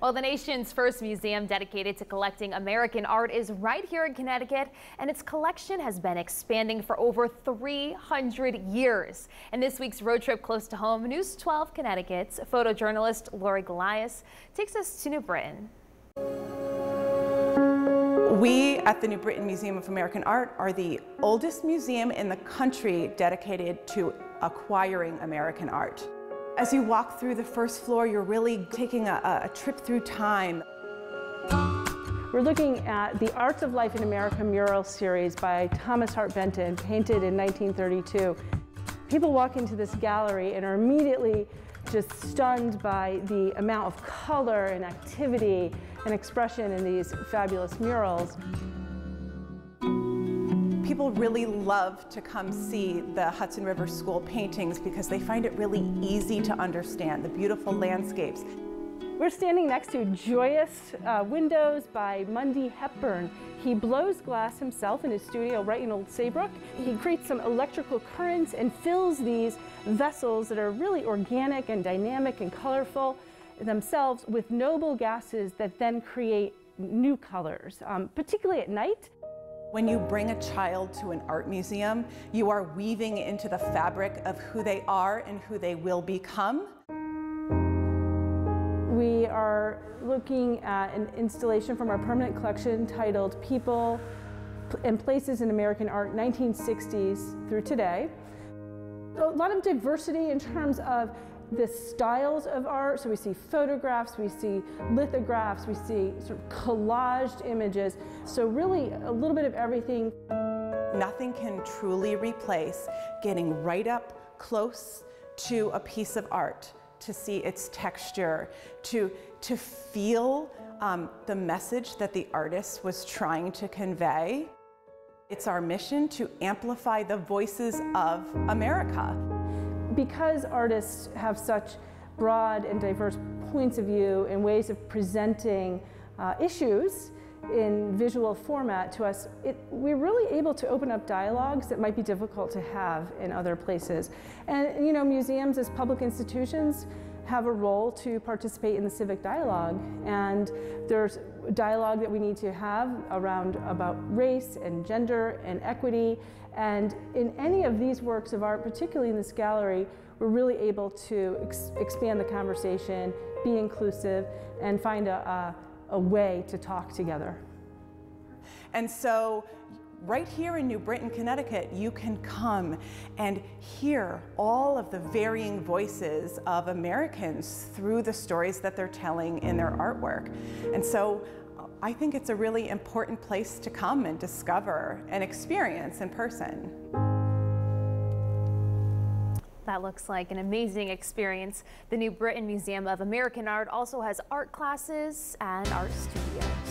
Well, the nation's first museum dedicated to collecting American art is right here in Connecticut, and its collection has been expanding for over 300 years. And this week's road trip close to home, News 12 Connecticut's photojournalist Lori Golias takes us to New Britain. We at the New Britain Museum of American Art are the oldest museum in the country dedicated to acquiring American art. As you walk through the first floor, you're really taking a, a trip through time. We're looking at the Arts of Life in America mural series by Thomas Hart Benton, painted in 1932. People walk into this gallery and are immediately just stunned by the amount of color and activity and expression in these fabulous murals people really love to come see the Hudson River School paintings because they find it really easy to understand, the beautiful landscapes. We're standing next to Joyous uh, Windows by Mundy Hepburn. He blows glass himself in his studio right in Old Saybrook. He creates some electrical currents and fills these vessels that are really organic and dynamic and colorful themselves with noble gases that then create new colors, um, particularly at night. When you bring a child to an art museum, you are weaving into the fabric of who they are and who they will become. We are looking at an installation from our permanent collection titled People and Places in American Art 1960s through today. A lot of diversity in terms of the styles of art. So we see photographs, we see lithographs, we see sort of collaged images. So really a little bit of everything. Nothing can truly replace getting right up close to a piece of art to see its texture, to, to feel um, the message that the artist was trying to convey. It's our mission to amplify the voices of America because artists have such broad and diverse points of view and ways of presenting uh, issues in visual format to us, it, we're really able to open up dialogues that might be difficult to have in other places. And you know, museums as public institutions have a role to participate in the civic dialogue. And there's dialogue that we need to have around about race and gender and equity. And in any of these works of art, particularly in this gallery, we're really able to ex expand the conversation, be inclusive, and find a, a, a way to talk together. And so right here in New Britain, Connecticut, you can come and hear all of the varying voices of Americans through the stories that they're telling in their artwork. And so I think it's a really important place to come and discover and experience in person. That looks like an amazing experience. The New Britain Museum of American Art also has art classes and art studio.